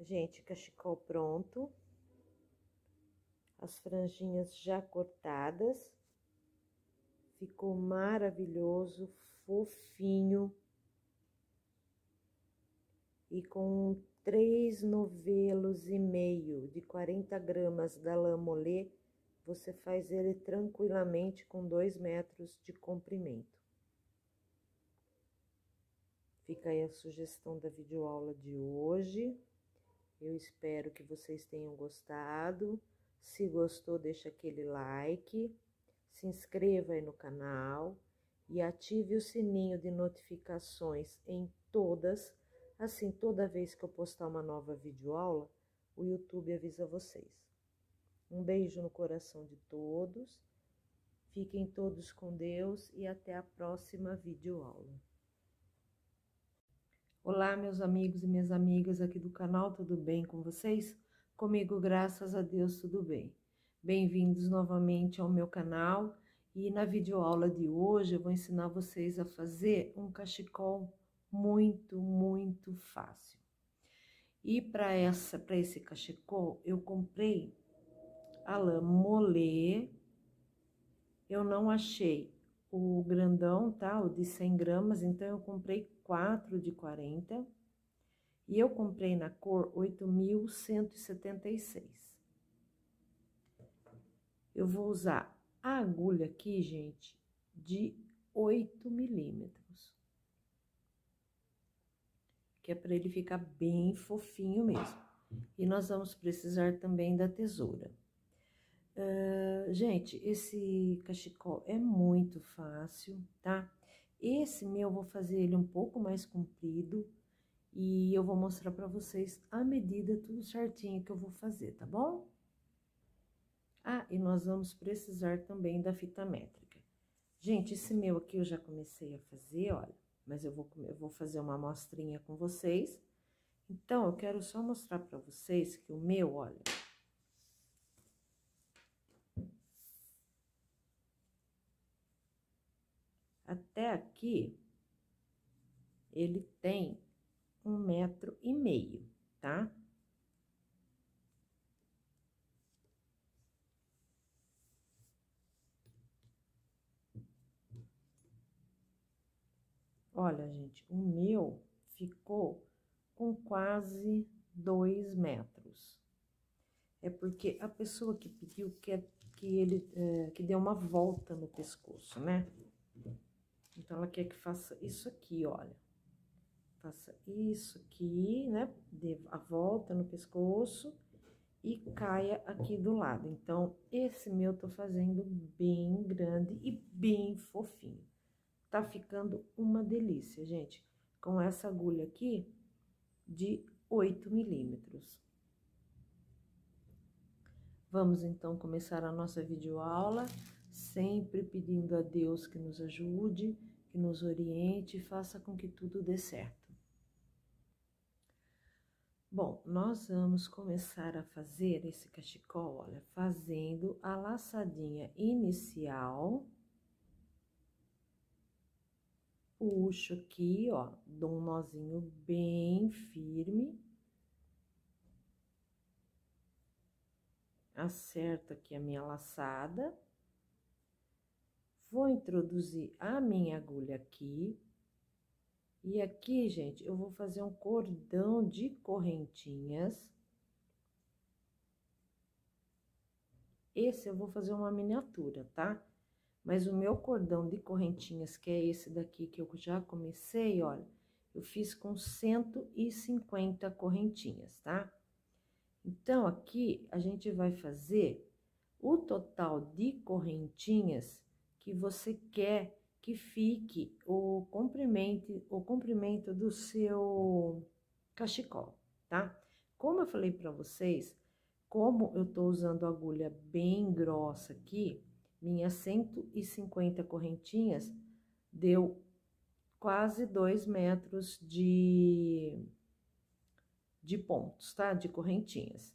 Gente, cachecol pronto. As franjinhas já cortadas. Ficou maravilhoso, fofinho. E com três novelos e meio de 40 gramas da lã molê, você faz ele tranquilamente com dois metros de comprimento. Fica aí a sugestão da videoaula de hoje. Eu espero que vocês tenham gostado. Se gostou, deixa aquele like, se inscreva aí no canal e ative o sininho de notificações em todas, assim toda vez que eu postar uma nova videoaula, o YouTube avisa vocês. Um beijo no coração de todos, fiquem todos com Deus e até a próxima videoaula. Olá, meus amigos e minhas amigas aqui do canal, tudo bem com vocês? Comigo, graças a Deus, tudo bem. Bem-vindos novamente ao meu canal e na videoaula de hoje eu vou ensinar vocês a fazer um cachecol muito, muito fácil. E para essa, para esse cachecol, eu comprei a lã molê, eu não achei o grandão, tá? O de 100 gramas, então eu comprei quatro de 40. E eu comprei na cor 8.176. Eu vou usar a agulha aqui, gente, de 8 milímetros. Que é para ele ficar bem fofinho mesmo. E nós vamos precisar também da tesoura. Uh, gente, esse cachecol é muito fácil, tá? Esse meu eu vou fazer ele um pouco mais comprido e eu vou mostrar pra vocês a medida tudo certinho que eu vou fazer, tá bom? Ah, e nós vamos precisar também da fita métrica. Gente, esse meu aqui eu já comecei a fazer, olha, mas eu vou, eu vou fazer uma amostrinha com vocês. Então, eu quero só mostrar pra vocês que o meu, olha, até aqui, ele tem um metro e meio, tá? Olha, gente, o meu ficou com quase dois metros. É porque a pessoa que pediu quer que ele é, que dê uma volta no pescoço, né? Então, ela quer que faça isso aqui, olha. Faça isso aqui, né? Dê a volta no pescoço e caia aqui do lado. Então, esse meu eu tô fazendo bem grande e bem fofinho. Tá ficando uma delícia, gente. Com essa agulha aqui de 8 milímetros. Vamos, então, começar a nossa videoaula, sempre pedindo a Deus que nos ajude que nos oriente e faça com que tudo dê certo. Bom, nós vamos começar a fazer esse cachecol, olha, fazendo a laçadinha inicial. Puxo aqui, ó, dou um nozinho bem firme. Acerto aqui a minha laçada. Vou introduzir a minha agulha aqui. E aqui, gente, eu vou fazer um cordão de correntinhas. Esse eu vou fazer uma miniatura, tá? Mas o meu cordão de correntinhas, que é esse daqui que eu já comecei, olha, eu fiz com 150 correntinhas, tá? Então, aqui, a gente vai fazer o total de correntinhas que você quer que fique o comprimento, o comprimento do seu cachecol, tá? Como eu falei para vocês, como eu tô usando agulha bem grossa aqui, minhas 150 correntinhas deu quase dois metros de, de pontos, tá? De correntinhas.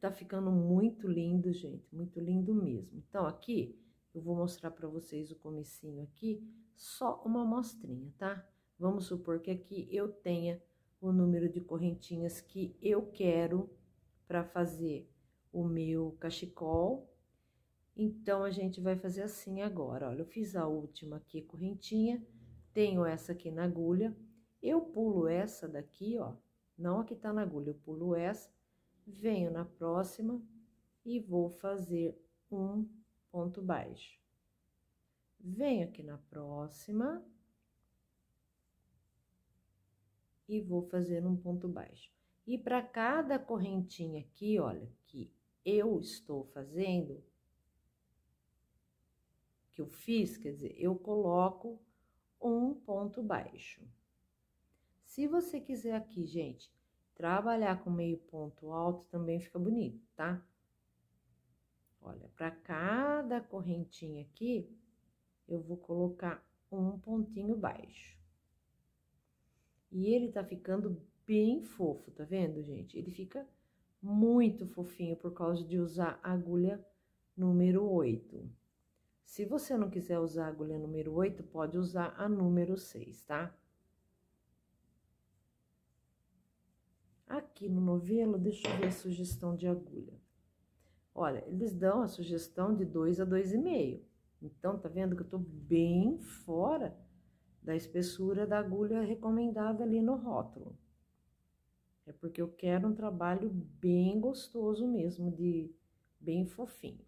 Tá ficando muito lindo, gente, muito lindo mesmo. Então, aqui, eu vou mostrar pra vocês o comecinho aqui, só uma amostrinha, tá? Vamos supor que aqui eu tenha o número de correntinhas que eu quero para fazer o meu cachecol. Então, a gente vai fazer assim agora, olha, eu fiz a última aqui correntinha, tenho essa aqui na agulha, eu pulo essa daqui, ó, não a que tá na agulha, eu pulo essa, venho na próxima e vou fazer um ponto baixo. Venho aqui na próxima e vou fazer um ponto baixo. E para cada correntinha aqui, olha, que eu estou fazendo, que eu fiz, quer dizer, eu coloco um ponto baixo. Se você quiser aqui, gente, trabalhar com meio ponto alto, também fica bonito, tá? Olha, para cada correntinha aqui, eu vou colocar um pontinho baixo. E ele tá ficando bem fofo, tá vendo, gente? Ele fica muito fofinho por causa de usar a agulha número 8. Se você não quiser usar a agulha número 8, pode usar a número 6, tá? Aqui no novelo, deixa eu ver a sugestão de agulha. Olha, eles dão a sugestão de 2 a 2,5. Então, tá vendo que eu tô bem fora da espessura da agulha recomendada ali no rótulo. É porque eu quero um trabalho bem gostoso mesmo, de bem fofinho.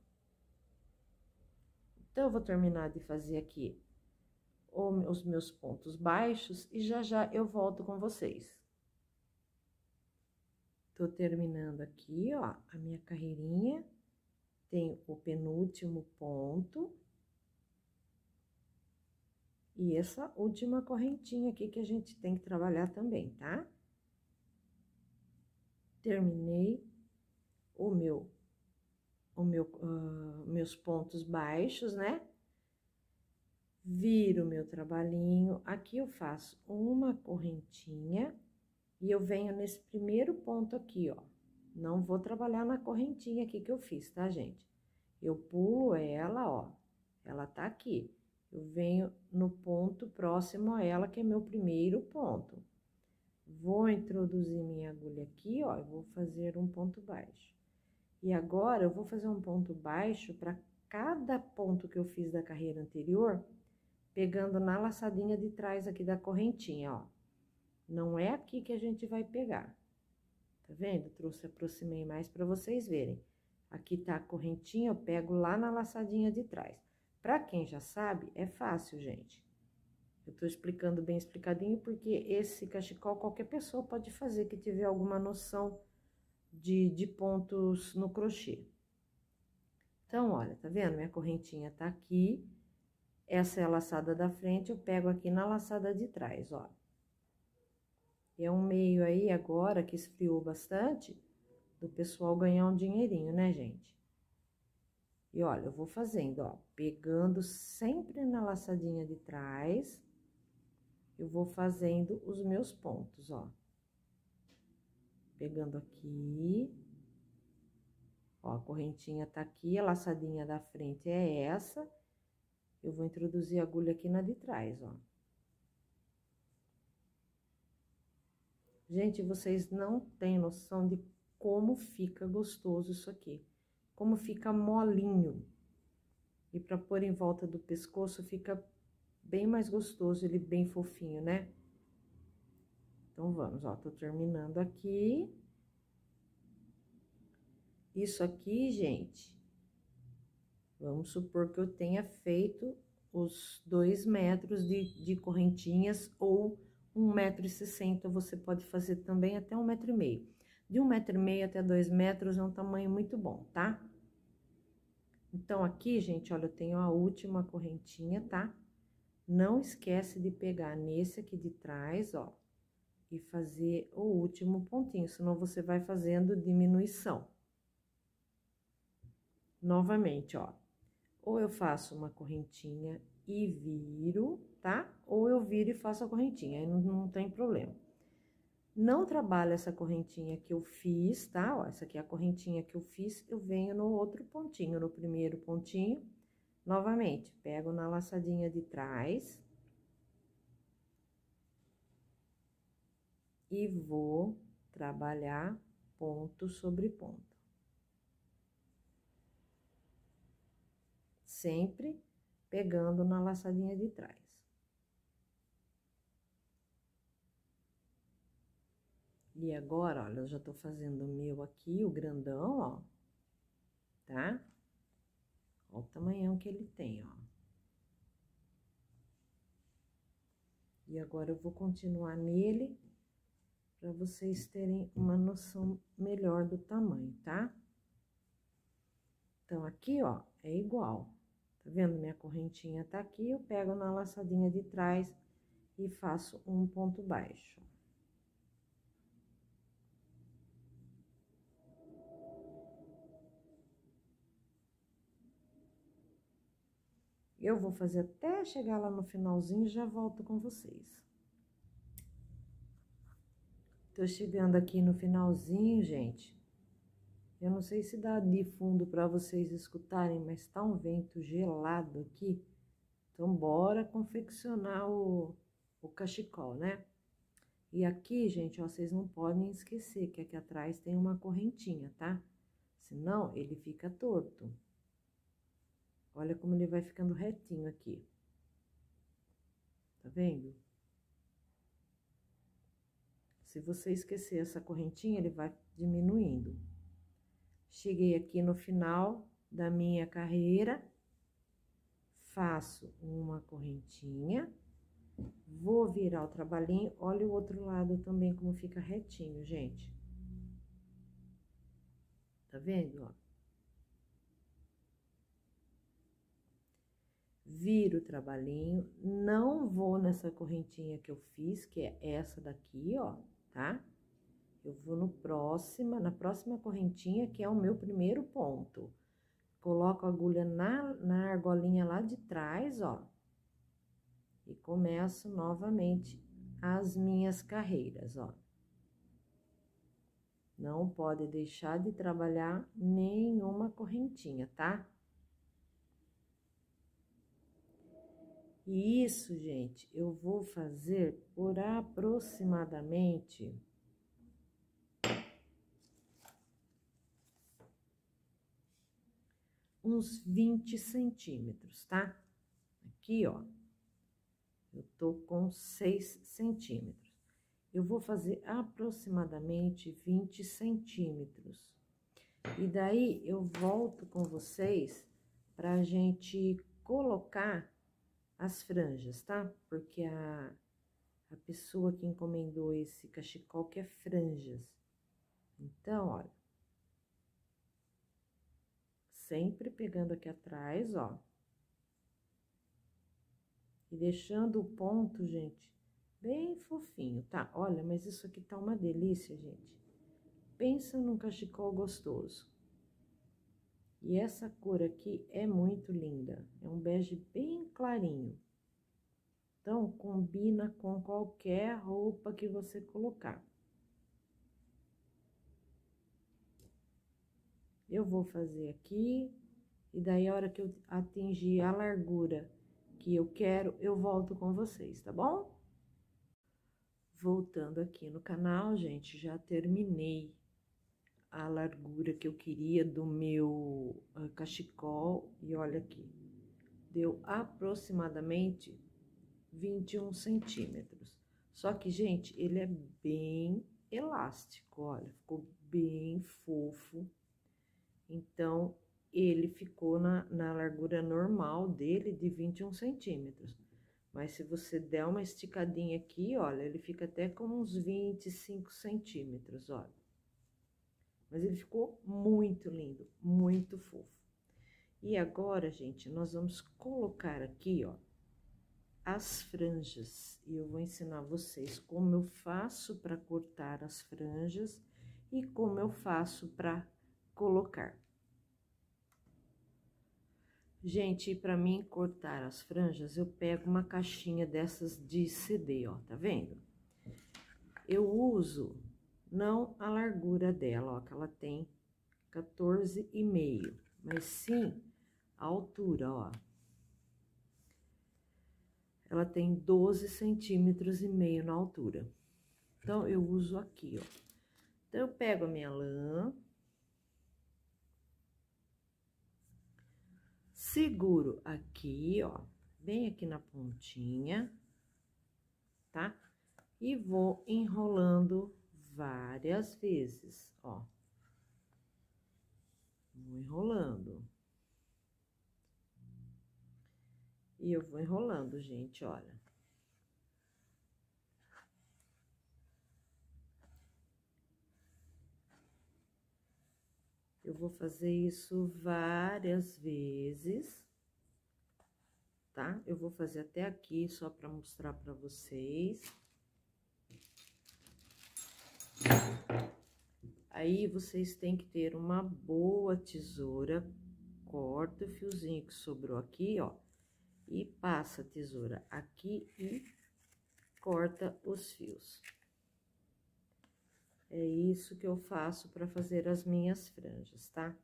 Então, eu vou terminar de fazer aqui os meus pontos baixos e já já eu volto com vocês. Tô terminando aqui, ó, a minha carreirinha. Tem o penúltimo ponto e essa última correntinha aqui que a gente tem que trabalhar também, tá? Terminei o meu, o meu, uh, meus pontos baixos, né? Viro meu trabalhinho, aqui eu faço uma correntinha e eu venho nesse primeiro ponto aqui, ó. Não vou trabalhar na correntinha aqui que eu fiz, tá, gente? Eu pulo ela, ó, ela tá aqui eu venho no ponto próximo a ela, que é meu primeiro ponto. Vou introduzir minha agulha aqui, ó, e vou fazer um ponto baixo. E agora, eu vou fazer um ponto baixo para cada ponto que eu fiz da carreira anterior, pegando na laçadinha de trás aqui da correntinha, ó. Não é aqui que a gente vai pegar. Tá vendo? Trouxe, aproximei mais para vocês verem. Aqui tá a correntinha, eu pego lá na laçadinha de trás. Para quem já sabe, é fácil, gente. Eu tô explicando bem explicadinho porque esse cachecol qualquer pessoa pode fazer que tiver alguma noção de, de pontos no crochê. Então, olha, tá vendo? Minha correntinha tá aqui. Essa é a laçada da frente, eu pego aqui na laçada de trás, ó. É um meio aí agora que esfriou bastante do pessoal ganhar um dinheirinho, né, gente? E olha, eu vou fazendo, ó, pegando sempre na laçadinha de trás, eu vou fazendo os meus pontos, ó. Pegando aqui, ó, a correntinha tá aqui, a laçadinha da frente é essa, eu vou introduzir a agulha aqui na de trás, ó. Gente, vocês não têm noção de como fica gostoso isso aqui como fica molinho. E para pôr em volta do pescoço fica bem mais gostoso, ele bem fofinho, né? Então, vamos, ó, tô terminando aqui. Isso aqui, gente, vamos supor que eu tenha feito os dois metros de, de correntinhas ou um metro e sessenta, você pode fazer também até um metro e meio. De um metro e meio até dois metros é um tamanho muito bom, tá? Então, aqui, gente, olha, eu tenho a última correntinha, tá? Não esquece de pegar nesse aqui de trás, ó, e fazer o último pontinho, senão você vai fazendo diminuição. Novamente, ó, ou eu faço uma correntinha e viro, tá? Ou eu viro e faço a correntinha, aí não, não tem problema. Não trabalho essa correntinha que eu fiz, tá? Ó, essa aqui é a correntinha que eu fiz, eu venho no outro pontinho, no primeiro pontinho. Novamente, pego na laçadinha de trás. e vou trabalhar ponto sobre ponto. Sempre pegando na laçadinha de trás. E agora, olha, eu já tô fazendo o meu aqui, o grandão, ó, tá? Olha o tamanhão que ele tem, ó. E agora eu vou continuar nele para vocês terem uma noção melhor do tamanho, tá? Então, aqui, ó, é igual. Tá vendo? Minha correntinha tá aqui, eu pego na laçadinha de trás e faço um ponto baixo. Eu vou fazer até chegar lá no finalzinho e já volto com vocês. Tô chegando aqui no finalzinho, gente. Eu não sei se dá de fundo para vocês escutarem, mas tá um vento gelado aqui. Então, bora confeccionar o, o cachecol, né? E aqui, gente, ó, vocês não podem esquecer que aqui atrás tem uma correntinha, tá? Senão, ele fica torto. Olha como ele vai ficando retinho aqui. Tá vendo? Se você esquecer essa correntinha, ele vai diminuindo. Cheguei aqui no final da minha carreira, faço uma correntinha, vou virar o trabalhinho, olha o outro lado também como fica retinho, gente. Tá vendo, ó? Viro o trabalhinho, não vou nessa correntinha que eu fiz, que é essa daqui, ó, tá? Eu vou no próxima, na próxima correntinha, que é o meu primeiro ponto. Coloco a agulha na, na argolinha lá de trás, ó. E começo novamente as minhas carreiras, ó. Não pode deixar de trabalhar nenhuma correntinha, tá? E isso, gente, eu vou fazer por aproximadamente uns 20 centímetros, tá? Aqui, ó, eu tô com 6 centímetros. Eu vou fazer aproximadamente 20 centímetros. E daí, eu volto com vocês pra gente colocar as franjas, tá? Porque a, a pessoa que encomendou esse cachecol quer franjas. Então, olha. Sempre pegando aqui atrás, ó. E deixando o ponto, gente, bem fofinho, tá? Olha, mas isso aqui tá uma delícia, gente. Pensa num cachecol gostoso. E essa cor aqui é muito linda, é um bege bem clarinho. Então, combina com qualquer roupa que você colocar. Eu vou fazer aqui, e daí a hora que eu atingir a largura que eu quero, eu volto com vocês, tá bom? Voltando aqui no canal, gente, já terminei a largura que eu queria do meu uh, cachecol. E olha aqui, deu aproximadamente 21 centímetros. Só que, gente, ele é bem elástico, olha, ficou bem fofo. Então, ele ficou na, na largura normal dele de 21 centímetros. Mas se você der uma esticadinha aqui, olha, ele fica até com uns 25 centímetros, olha. Mas ele ficou muito lindo, muito fofo. E agora, gente, nós vamos colocar aqui, ó, as franjas. E eu vou ensinar vocês como eu faço para cortar as franjas e como eu faço para colocar. Gente, para mim cortar as franjas, eu pego uma caixinha dessas de CD, ó, tá vendo? Eu uso não a largura dela, ó, que ela tem 14,5, mas sim a altura, ó. Ela tem 12 centímetros e meio na altura. Então, eu uso aqui, ó. Então, eu pego a minha lã. Seguro aqui, ó, bem aqui na pontinha, tá? E vou enrolando várias vezes, ó. Vou enrolando. E eu vou enrolando, gente, olha. Eu vou fazer isso várias vezes, tá? Eu vou fazer até aqui, só para mostrar para vocês. Aí, vocês têm que ter uma boa tesoura, corta o fiozinho que sobrou aqui, ó, e passa a tesoura aqui e corta os fios. É isso que eu faço para fazer as minhas franjas, tá?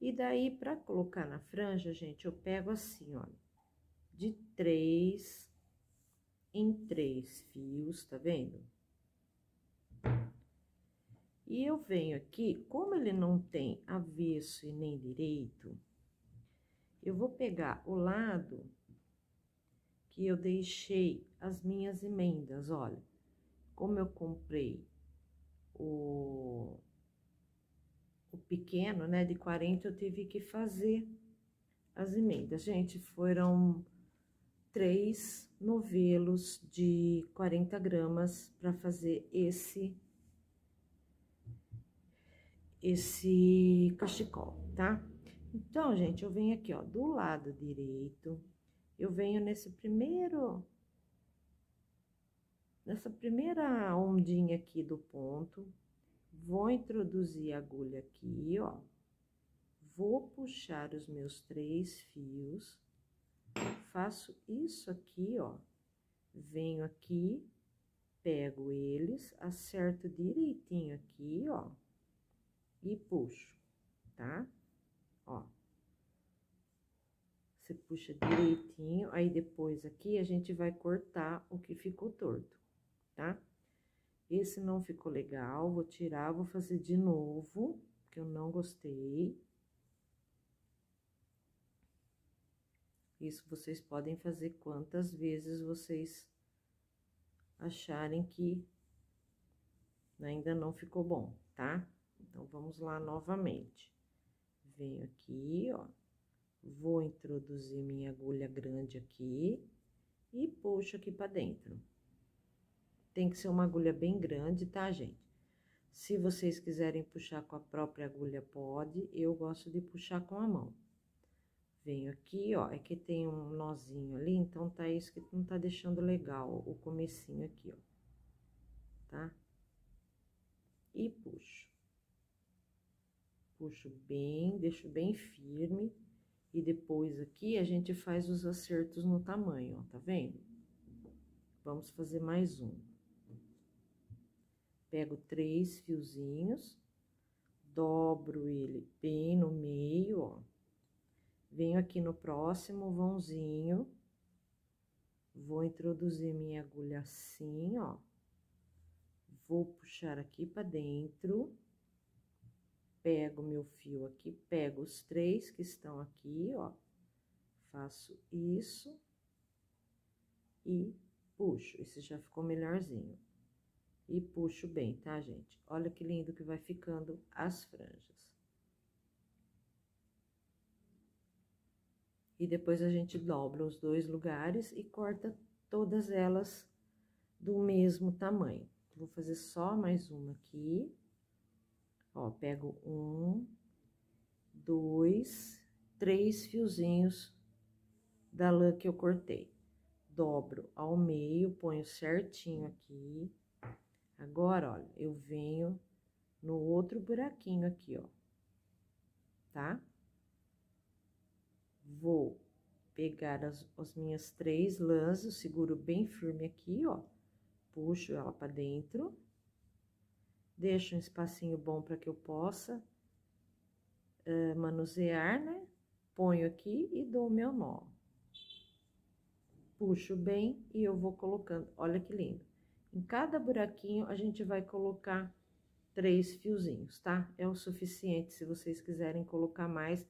E daí, para colocar na franja, gente, eu pego assim, ó, de três em três fios, tá vendo? E eu venho aqui, como ele não tem avesso e nem direito, eu vou pegar o lado que eu deixei as minhas emendas, olha. Como eu comprei o, o pequeno, né, de 40, eu tive que fazer as emendas. Gente, foram três novelos de 40 gramas para fazer esse esse cachecol, tá? Então, gente, eu venho aqui, ó, do lado direito, eu venho nesse primeiro Nessa primeira ondinha aqui do ponto, vou introduzir a agulha aqui, ó. Vou puxar os meus três fios, faço isso aqui, ó. Venho aqui, pego eles, acerto direitinho aqui, ó. E puxo, tá? Ó. Você puxa direitinho, aí depois aqui a gente vai cortar o que ficou torto tá? Esse não ficou legal, vou tirar, vou fazer de novo, que eu não gostei. Isso vocês podem fazer quantas vezes vocês acharem que ainda não ficou bom, tá? Então, vamos lá novamente. Venho aqui, ó, vou introduzir minha agulha grande aqui e puxo aqui pra dentro. Tem que ser uma agulha bem grande, tá, gente? Se vocês quiserem puxar com a própria agulha, pode. Eu gosto de puxar com a mão. Venho aqui, ó, é que tem um nozinho ali, então tá isso que não tá deixando legal o comecinho aqui, ó. Tá? E puxo. Puxo bem, deixo bem firme. E depois aqui a gente faz os acertos no tamanho, ó, tá vendo? Vamos fazer mais um. Pego três fiozinhos, dobro ele bem no meio, ó. Venho aqui no próximo vãozinho, vou introduzir minha agulha assim, ó. Vou puxar aqui para dentro, pego meu fio aqui, pego os três que estão aqui, ó. Faço isso e puxo. Esse já ficou melhorzinho e puxo bem, tá, gente? Olha que lindo que vai ficando as franjas. E depois a gente dobra os dois lugares e corta todas elas do mesmo tamanho. Vou fazer só mais uma aqui. Ó, pego um, dois, três fiozinhos da lã que eu cortei. Dobro ao meio, ponho certinho aqui Agora, olha, eu venho no outro buraquinho aqui, ó, tá? Vou pegar as, as minhas três lãs, eu seguro bem firme aqui, ó, puxo ela pra dentro, deixo um espacinho bom para que eu possa uh, manusear, né? Ponho aqui e dou meu nó. Puxo bem e eu vou colocando, olha que lindo. Em cada buraquinho, a gente vai colocar três fiozinhos, tá? É o suficiente, se vocês quiserem colocar mais,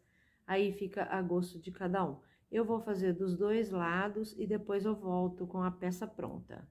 aí fica a gosto de cada um. Eu vou fazer dos dois lados e depois eu volto com a peça pronta.